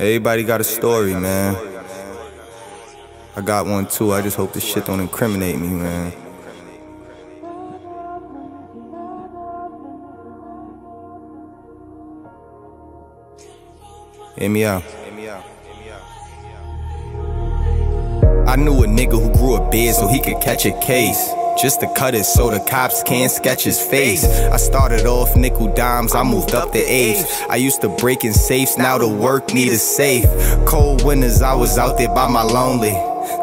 Everybody got a story, man. I got one too. I just hope this shit don't incriminate me, man. Hear me out. I knew a nigga who grew a beard so he could catch a case. Just to cut it so the cops can't sketch his face. I started off nickel dimes, I moved up to eighth. I used to break in safes, now the work need a safe. Cold winters, I was out there by my lonely.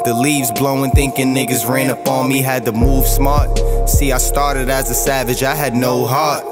The leaves blowing, thinking niggas ran up on me, had to move smart. See, I started as a savage, I had no heart.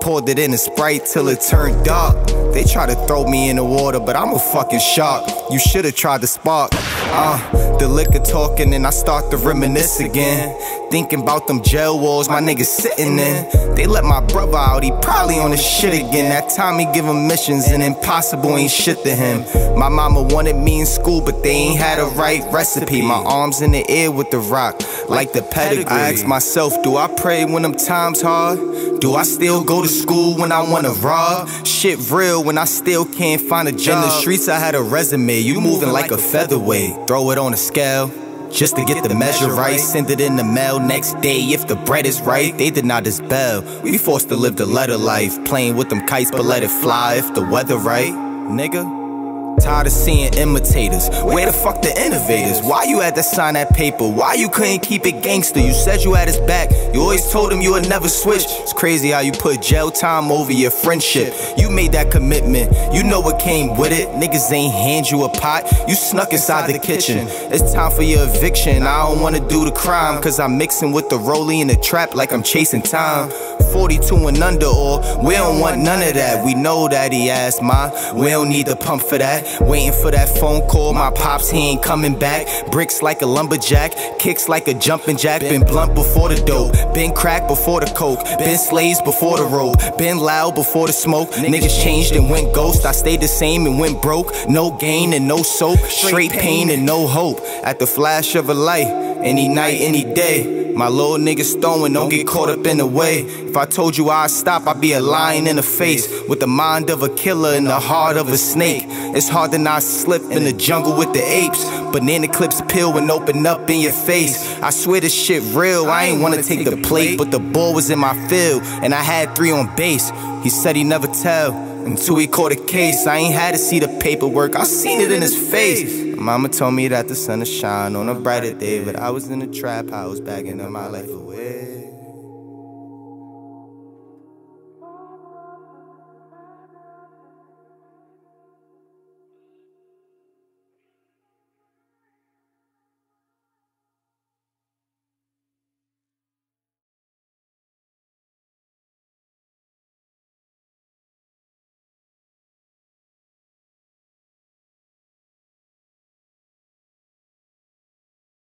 Poured it in a sprite till it turned dark. They try to throw me in the water, but I'm a fucking shark. You should've tried to spark. Uh, the liquor talking and I start to reminisce again. Thinking about them jail walls my niggas sitting in. They let my brother out, he probably on the shit again. That time he give him missions and impossible ain't shit to him. My mama wanted me in school, but they ain't had a right recipe. My arms in the air with the rock, like the pedigree. I ask myself, do I pray when them times hard? Do I still go to school when I wanna rob? Shit real when I still can't find a job. In the streets, I had a resume. You moving like a featherweight. Throw it on a scale. Just to get the measure right, send it in the mail next day if the bread is right. They did not dispel. We forced to live the letter life, playing with them kites, but let it fly if the weather right, nigga. Tired of seeing imitators. Where the fuck the innovators? Why you had to sign that paper? Why you couldn't keep it gangster? You said you had his back. You always told him you would never switch. It's crazy how you put jail time over your friendship. You made that commitment. You know what came with it. Niggas ain't hand you a pot. You snuck inside the kitchen. It's time for your eviction. I don't wanna do the crime. Cause I'm mixing with the rollie in the trap like I'm chasing time. 42 and under, or we don't want none of that. We know that he asked my, we don't need the pump for that. Waiting for that phone call, my pops, he ain't coming back. Bricks like a lumberjack, kicks like a jumping jack. Been blunt before the dope, been crack before the coke, been slaves before the rope, been loud before the smoke. Niggas changed and went ghost, I stayed the same and went broke. No gain and no soap, straight pain and no hope. At the flash of a light, any night, any day. My little niggas throwing, don't get caught up in the way. If I told you I'd stop, I'd be a lion in the face. With the mind of a killer and the heart of a snake. It's hard to not slip in the jungle with the apes. Banana clips peel and open up in your face. I swear this shit real, I ain't wanna take the plate. But the ball was in my field, and I had three on base. He said he never tell until he caught a case. I ain't had to see the paperwork, I seen it in his face. Mama told me that the sun will shine on a brighter day, but I was in a trap house bagging up my life away.